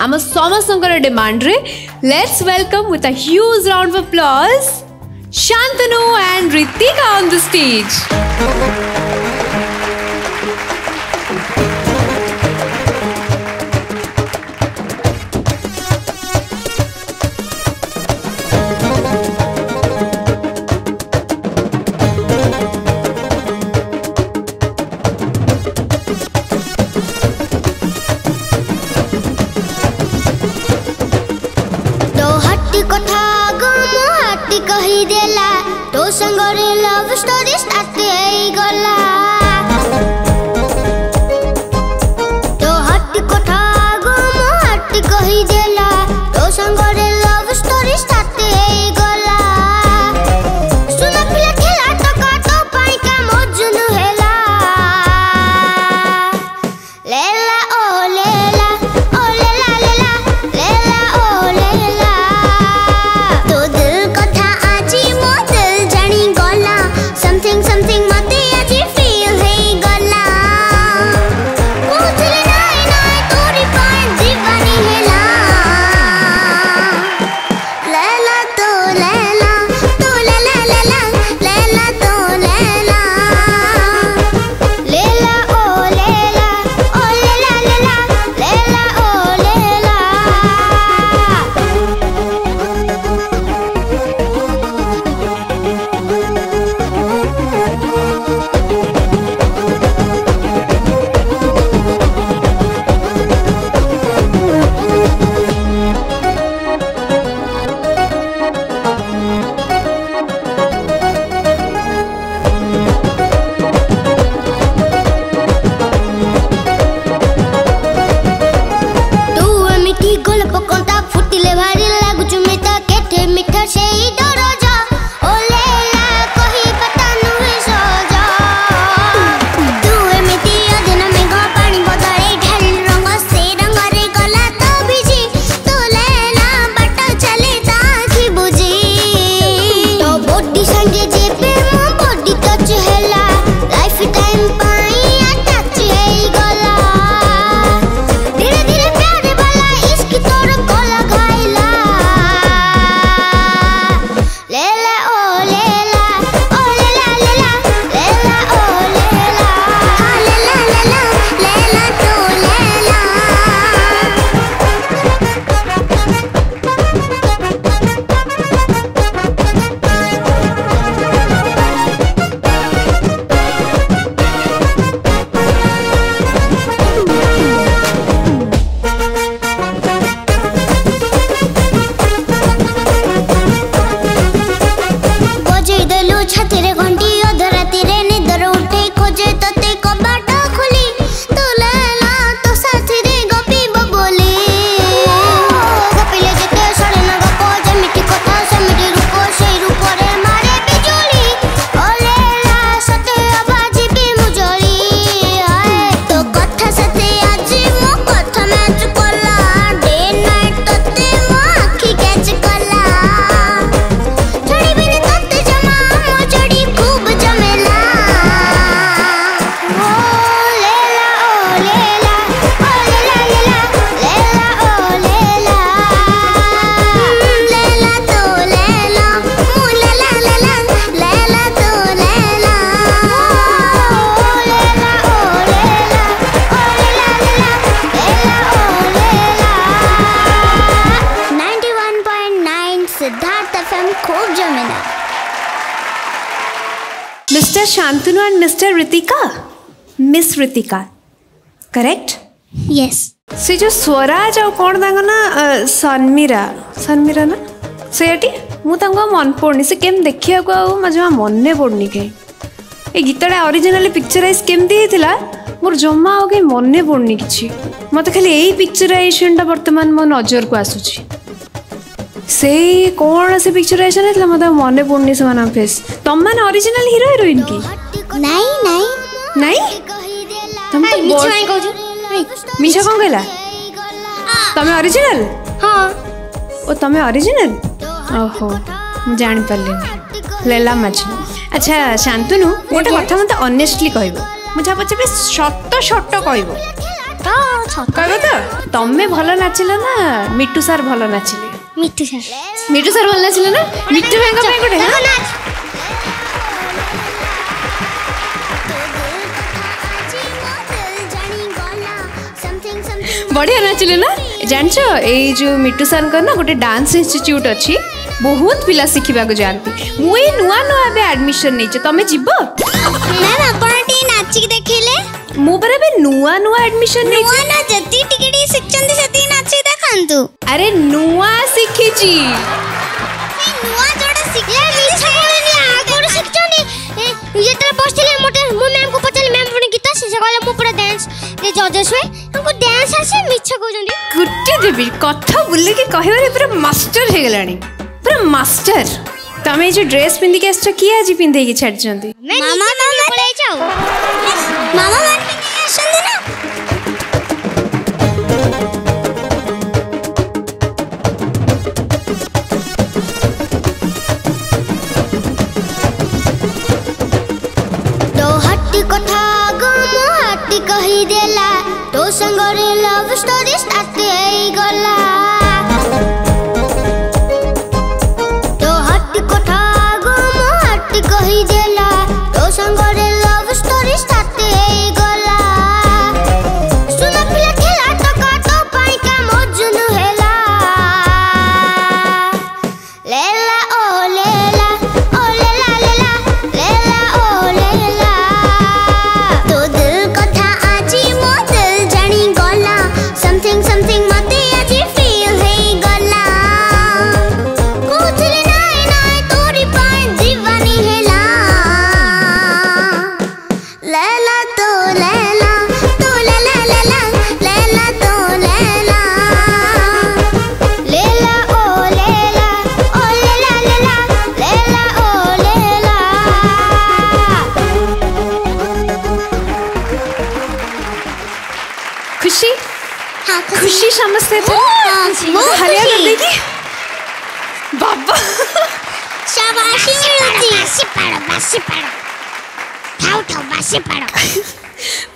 I'm a Somasangara Demandre. Let's welcome with a huge round of applause Shantanu and Ritika on the stage. Mr. Shantanu and Mr. Ritika? Miss Ritika. Correct? Yes. ସେ ଯେଉଁ ସ୍ୱରାଜ ଆଉ କ'ଣ ତାଙ୍କ ନା ସନ୍ମିରା ସନ୍ମିରା ନା ସେଇଆଟି ମୁଁ ତାଙ୍କୁ ଆଉ ମନେ ପଡ଼ୁନି ସେ କେମିତି ଦେଖିବାକୁ ଆଉ ଜମା ମନେ ପଡ଼ୁନି କାହିଁ ଏ ଗୀତଟା ଅରିଜିନାଲି ପିକ୍ଚରାଇଜ୍ କେମିତି ହେଇଥିଲା ମୋର ଜମା ଆଉ କାହିଁ ମନେ ପଡ଼ୁନି କିଛି ମୋତେ ଖାଲି ଏଇ ପିକ୍ଚରାଇଜେସନ୍ଟା ବର୍ତ୍ତମାନ ମୋ ନଜରକୁ ଆସୁଛି ସେଇ କୌଣସି ପିକ୍ଚର ଆସି ନଥିଲା ମୋତେ ଆଉ ମନେ ପଡ଼ୁନି ସେମାନଙ୍କ ଫେସ୍ ତମମାନେ ଅରିଜିନାଲ ହିରୋ ହିରୋଇନ୍ କି ନାଇଁ ନାଇଁ ନାଇଁ ତମେ ତ ମିଛ କାଇଁ କହୁଛ ମିଛ କ'ଣ କହିଲା ତମେ ଅରିଜିନାଲ ହଁ ଓ ତମେ ଅରିଜିନାଲ ଓହୋ ମୁଁ ଜାଣିପାରିଲିନି ଲେଲା ମାଝି ଆଚ୍ଛା ଶାନ୍ତନୁ ଗୋଟେ କଥା ମୋତେ ଅନେଷ୍ଟଲି କହିବ ମୁଁ ଯାହା ପଚାରିବି ସତ ସତ କହିବ କହିବ ତ ତମେ ଭଲ ନାଚିଲ ନା ମିଟୁ ସାର୍ ଭଲ ନାଚିଲେ মিট্টু স্যার মিট্টু স্যার ভালো ছিল না মিট্টু ভেঙ্গা ভেঙ্গা এখন নাচ বঢ়িয়া নাচিলে না জানিছ এই যে মিটু স্যারଙ୍କର ନା ଗୋଟେ ଡ୍ୟାନ୍ସ ଇନଷ୍ଟିଚ୍ୟୁଟ୍ ଅଛି ବହୁତ ପିଲା ଶିଖିବାକୁ ଯାଆନ୍ତି ମୁଁ ଏଇ ନୂଆ ନୂଆ ଏବେ ଆଡମିସନ୍ ନେଇଛି ତମେ ଯିବ ମ୍ୟାମ୍ ଆପଣ ଟିକେ ନାଚିକି ଦେଖେଇଲେ ମୁଁ ପରା ଏବେ ନୂଆ ନୂଆ ଆଡମିସନ୍ ନେଇଛି ନୂଆ ନୂଆ ଯେତିକି ଟିକେ ଟିକେ ଶିଖିଛନ୍ତି ସେତିକି ନାଚି ଶିଖାନ୍ତୁ ଆରେ ନୂଆ ଶିଖିଛି ନୂଆ ଯେତେବେଳେ ବସିଥିଲି ମୋତେ ମୁଁ ମ୍ୟାମ୍କୁ ପଚାରିଲି ମ୍ୟାମ୍ ପୁଣି ଗୀତ ସେ କହିଲେ ମୁଁ ପୁରା ଡ୍ୟାନ୍ସ ଜଜେସ୍ ହୁଏ ତାଙ୍କୁ ଡ୍ୟାନ୍ସ ଆସେ ମିଛ କହୁଛନ୍ତି ଗୋଟେ ଦେବି କଥା ବୁଲିକି କହିବାରେ ପୁରା ମାଷ୍ଟର ହେଇଗଲାଣି ପୁରା ମାଷ୍ଟର ତମେ ଏଇ ଯେଉଁ ଡ୍ରେସ୍ ପିନ୍ଧିକି ଆସିଛ କିଏ ଆଜି ପିନ୍ଧେଇକି ଛାଡ଼ିଛନ୍ତି ମାମା ମାମା ପଳେଇଛ ମାମା ମାନେ ପିନ୍ଧିକି ଆସିଛନ୍ତି ନା କହିଦେଲା ତୋ ସାଙ୍ଗରେ ଲଭ୍ ଷ୍ଟୋରି ଷ୍ଟାର୍ଟ ହେଇଗଲା Passe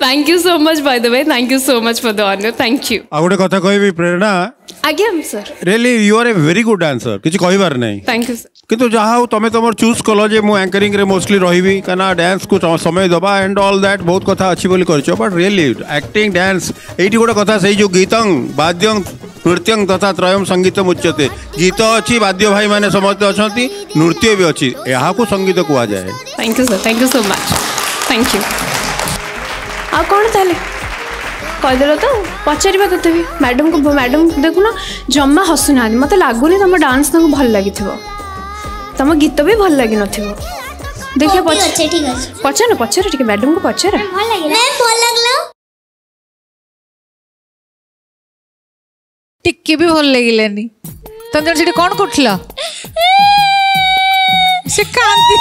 thank you so much by the way thank you so much for the honour thank you आ गोटे कथा कहबे Prerna again sir really you are a very good dancer किछ कहि बार नै थैंक यू सर किंतु जहा हो तमे तमर चूज कलो जे मु एंकरिंग रे मोस्टली रहिबी कना डांस को समय दबा एंड ऑल दैट बहुत कथा अछि बोली करछो बट रियली एक्टिंग डांस एटी गोटे कथा सही जो गीतं वाद्यं नृत्यं तथा त्रयम संगीत मुच्यते गीत अछि वाद्य भाई माने समस्त अछंती नृत्य भी अछि यहा को संगीत कुआ जाय thank you sir thank you so much thank you ଆଉ କ'ଣ ତାହେଲେ କହିଦେଲ ତ ପଚାରିବା ତଥାପି ମ୍ୟାଡ଼ାମକୁ ମ୍ୟାଡ଼ାମ୍ ଦେଖୁନ ଜମା ହସୁନାହାନ୍ତି ମୋତେ ଲାଗୁନି ତୁମ ଡାନ୍ସ ତାଙ୍କୁ ଭଲ ଲାଗିଥିବ ତୁମ ଗୀତ ବି ଭଲ ଲାଗିନଥିବ ଦେଖିବା ପଚାର ପଚାର ଟିକେ ମ୍ୟାଡ଼ାମକୁ ପଚାର ଟିକେ ବି ଭଲ ଲାଗିଲାନି ତମେ ସେଠି କ'ଣ କରୁଥିଲ 시카디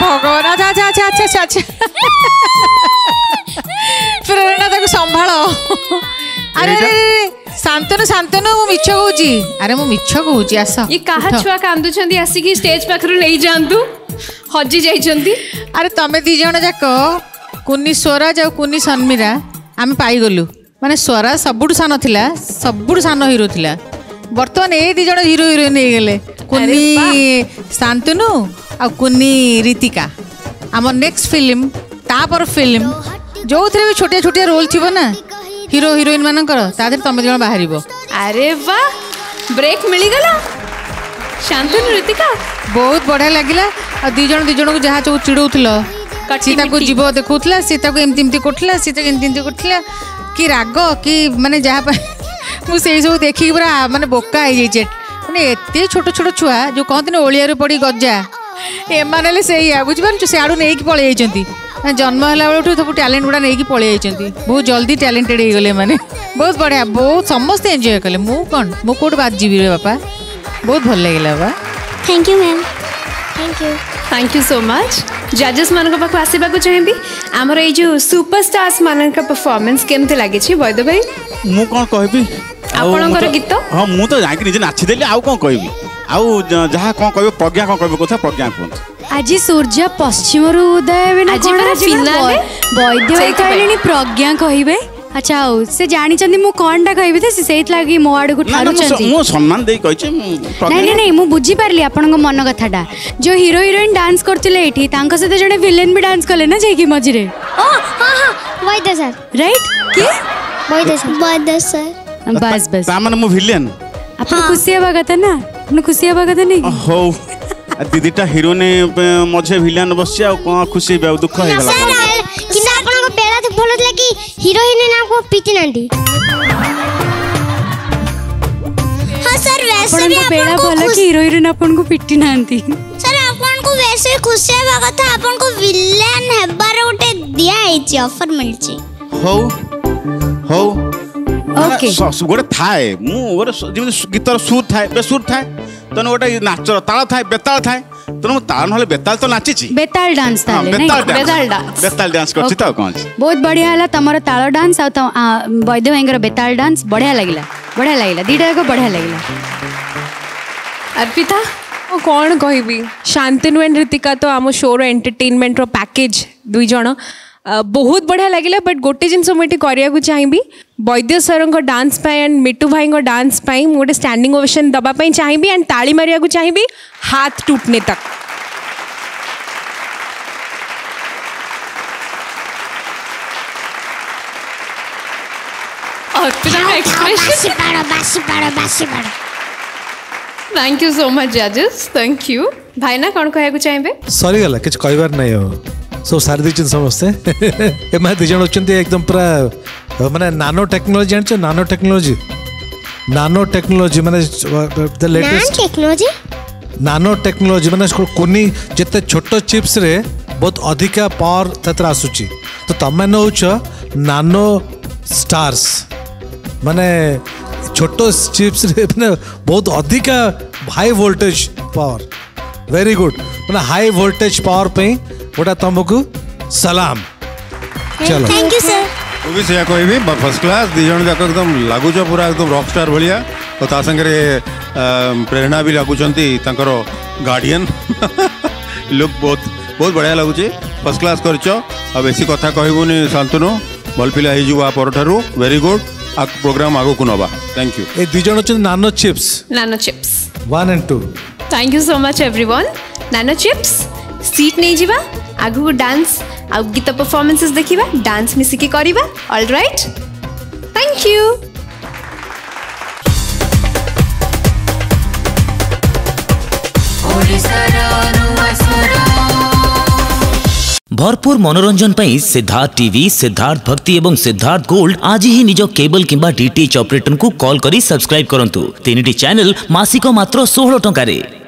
ଭଗବାନ ଯା ଯା ଆଚ୍ଛା ଆଚ୍ଛା ଆଚ୍ଛା ପ୍ରେରଣା ତାକୁ ସମ୍ଭାଳ ଆରେ ଶାନ୍ତନୁ ଶାନ୍ତନୁ ମୁଁ ମିଛ କହୁଛି ଆରେ ମୁଁ ମିଛ କହୁଛି ଆସ ଇଏ କାହା ଛୁଆ କାନ୍ଦୁଛନ୍ତି ଆସିକି ଷ୍ଟେଜ୍ ପାଖରୁ ନେଇଯାଆନ୍ତୁ ହଜି ଯାଇଛନ୍ତି ଆରେ ତମେ ଦୁଇ ଜଣ ଯାକ କୁନି ସ୍ୱରାଜ ଆଉ କୁନି ସନ୍ମିରା ଆମେ ପାଇଗଲୁ ମାନେ ସ୍ୱରାଜ ସବୁଠୁ ସାନ ଥିଲା ସବୁଠୁ ସାନ ହିରୋ ଥିଲା ବର୍ତ୍ତମାନ ଏଇ ଦୁଇ ଜଣ ହିରୋ ହିରୋଇନ୍ ହେଇଗଲେ କୁନି ଶାନ୍ତନୁ ଆଉ କୁନି ରୀତିକା ଆମ ନେକ୍ସଟ ଫିଲ୍ମ ତାପର ଫିଲ୍ମ ଯେଉଁଥିରେ ବି ଛୋଟିଆ ଛୋଟିଆ ରୋଲ୍ ଥିବ ନା ହିରୋ ହିରୋଇନ୍ ମାନଙ୍କର ତା ଦେହରେ ତମେ ଜଣ ବାହାରିବ ଆରେ ବା ବ୍ରେକ୍ ମିଳିଗଲା ଶାନ୍ତନୁ ରୀତିକା ବହୁତ ବଢ଼ିଆ ଲାଗିଲା ଆଉ ଦୁଇ ଜଣ ଦୁଇ ଜଣକୁ ଯାହା ସବୁ ଚିଡ଼ଉଥିଲ ସିଏ ତାକୁ ଯିବ ଦେଖାଉଥିଲା ସିଏ ତାକୁ ଏମିତି ଏମିତି କରୁଥିଲା ସିଏ ତାକୁ ଏମିତି ଏମିତି କରୁଥିଲା କି ରାଗ କି ମାନେ ଯାହା ପାଇଁ ମୁଁ ସେଇ ସବୁ ଦେଖିକି ପୁରା ମାନେ ବୋକା ହେଇଯାଇଛି ମାନେ ଏତେ ଛୋଟ ଛୋଟ ଛୁଆ ଯେଉଁ କହନ୍ତିନି ଓଳିଆରୁ ପଡ଼ି ଗଜା ଏମାନେ ହେଲେ ସେଇଆ ବୁଝିପାରୁଛୁ ସେଆଡ଼ୁ ନେଇକି ପଳେଇ ଯାଇଛନ୍ତି ଜନ୍ମ ହେଲା ବେଳଠୁ ସବୁ ଟ୍ୟାଲେଣ୍ଟ ଗୁଡ଼ା ନେଇକି ପଳେଇ ଯାଇଛନ୍ତି ବହୁତ ଜଲ୍ଦି ଟ୍ୟାଲେଣ୍ଟେଡ଼ ହେଇଗଲେ ଏମାନେ ବହୁତ ବଢ଼ିଆ ବହୁତ ସମସ୍ତେ ଏନ୍ଜୟ କଲେ ମୁଁ କ'ଣ ମୁଁ କେଉଁଠୁ ବାଦ ଯିବି ରେ ବାପା ବହୁତ ଭଲ ଲାଗିଲା ବାପା thank you ma'am thank you thank you so much जजेस मान पाक आसवाक चाहेबी आमर ये जो सुपरस्टार्स मान परफॉर्मेंस केमती लगी वैद भाई मु कौन कहबी ଆପଣଙ୍କର ଗୀତ ହଁ ମୁଁ ତ ଯାଇକି ନିଜେ ନାଚିଦେଲି ଆଉ କ'ଣ କହିବି ଆଉ ଯାହା କ'ଣ କହିବ ପ୍ରଜ୍ଞା କ'ଣ କହିବ କଥା ପ୍ରଜ୍ଞା କୁହନ୍ତୁ ଆଜି ସୂର୍ଯ୍ୟ ପଶ୍ଚିମରୁ ଉଦୟ ବୈଦ୍ୟ କହିଲେଣି ପ୍ରଜ୍ଞା କହିବେ ଆଚ୍ଛା ହଉ ସେ ଜାଣିଛନ୍ତି ମୁଁ କଣଟା କହିବି ତ ସେ ସେଇଥିଲାଗି ମୋ ଆଡ଼କୁ ଠାରୁଛନ୍ତି ମୁଁ ସମ୍ମାନ ଦେଇ କହିଛି ନାଇଁ ନାଇଁ ନାଇଁ ମୁଁ ବୁଝିପାରିଲି ଆପଣଙ୍କ ମନ କଥାଟା ଯେଉଁ ହିରୋ ହିରୋଇନ୍ ଡ୍ୟାନ୍ସ କରୁଥିଲେ ଏଠି ତାଙ୍କ ସହିତ ଜଣେ ଭିଲେନ୍ ବି ଡ୍ୟାନ୍ସ କଲେ ନା ଯାଇକି ମଝିରେ ବୈଦ ସାର୍ ରାଇଟ୍ କିଏ ବୈଦ ସାର୍ ବୈଦ ସାର୍ ବାସ୍ ବାସ୍ ତା ମାନେ ମୁଁ ଭିଲେନ୍ ଆପଣ ଖୁସି ହେବା କଥା ନା ଆପଣ ଖୁସି ହେବା କଥା ନାଇଁ ହଉ ଦିଦିଟା ହିରୋଇନ୍ ମଝିରେ ଭିଲିଆନ୍ ବସିଛି ଆଉ କ'ଣ ଖୁସି ହେବି ଆଉ ଦୁଃଖ ହେଇଗଲା हीरोइन है नाम को प्रीति नंदी हाँ सर वैसे भी बेड़ा भला कि हीरोइन अपन को पिट्टी नांदी सर अपन को वैसे खुश है भगत अपन को विलेन हेबर उठे दिया है जी ऑफर मिल जी हो हो ओके गोटे थाए मु गोटे जेमि गीतर सुर थाए बे सुर थाए तने गोटे नाचर ताल थाए बेताल थाए तो ना तान हले बेताल तो नाची छी बेताल डांस था हाँ, नहीं बेताल डांस बेताल डांस कर छी त कोन बहुत बढ़िया हला तमरो तालो डांस आ त वैद्य वेंगर बेताल डांस बढ़िया लागिला बढ़िया लागिला दीडा को बढ़िया लागिला अर्पिता ओ कोन कहिबी शांतिनु एंड ऋतिका तो आमो शो एंटरटेनमेंट रो पैकेज दुई जणा बहुत बढ़िया लगे बट गोटे जिनस मुझे करने को चाहिए ବୈଦ୍ୟ ସରଙ୍କ ଡାନ୍ସ ପାଇଁ ଆଣ୍ଡ ମିଟୁ ଭାଇଙ୍କ ଡାନ୍ସ ପାଇଁ ମୁଁ ଗୋଟେ ଷ୍ଟାଣ୍ଡିଂ ଓଭେସନ୍ ଦେବା ପାଇଁ ଚାହିଁବି ଆଣ୍ଡ ତାଳି ମାରିବାକୁ ଚାହିଁବି ହାତ ଟୁଟନେ ତକ୍ थैंक यू सो मच जजेस थैंक यू भाईना कौन कहवाक चाहिए सरी गला कि कहबार नहीं सब सारी दे समस्ते एम दिज एकदम पूरा मैंने नानो टेक्नोलॉजी जानते नानो टेक्नोलॉजी नानो टेक्नोलॉजी मैंने the latest technology nano technology मैंने कुनी जिते छोट चिप्स रे बहुत अधिका पावर तत्र आसुची तो तमे नौछ नानो स्टार्स माने छोट चिप्स रे मैंने बहुत अधिका high voltage power very good मैंने हाई वोल्टेज पावर पे गोटा तुमको सलाम चलो थैंक यू सर से कहबी फर्स्ट क्लास दिजन जाक एकदम लगुच पूरा एकदम रॉक स्टार भाया तो तांगे प्रेरणा भी लगुचर गार्डियन लुक बहुत बहुत बढ़िया लगुच फर्स्ट क्लास कर बेसी कथा कहबुन शांतनु भल पिलाज पर वेरी गुड प्रोग्राम आगो को ना thank you A these nano chips nano chips one and two thank you so much everyone nano chips seat नहीं जीवा आगो डांस आउ गीत परफॉर्मेंसेस देखिबा डांस मिसिके करिबा ऑलराइट थैंक यू भरपूर मनोरंजन सिद्धार्थ टीवी, सिद्धार्थ भक्ति एवं सिद्धार्थ गोल्ड आज ही निज केबल किंबा डीटीएच ऑपरेटर को कॉल करी सब्सक्राइब करूँ तीन चैनल मासिक मात्र षोह टकर